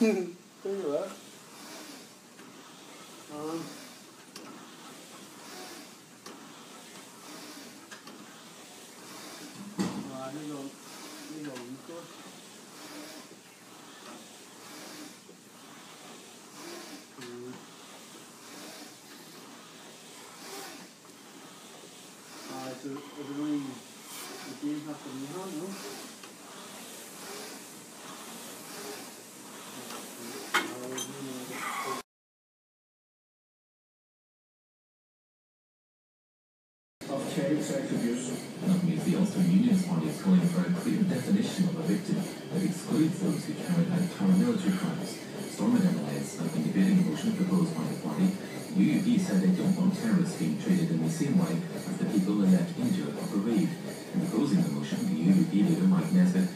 cái nữa Đó. Rồi, đi rồi đi rồi chút Ừ. It's a, it's a ring. The game has to be hung, no? Case attributes that means the Ulster Unionist Party is calling for a clear definition of a victim that excludes those who carried out paramilitary crimes. Storm and Alliance have been debating a motion proposed by the party. UUP said they don't want terrorists being treated in the same way as the people they left injured or bereaved. In proposing the motion, the UUP leader Mike Nesbitt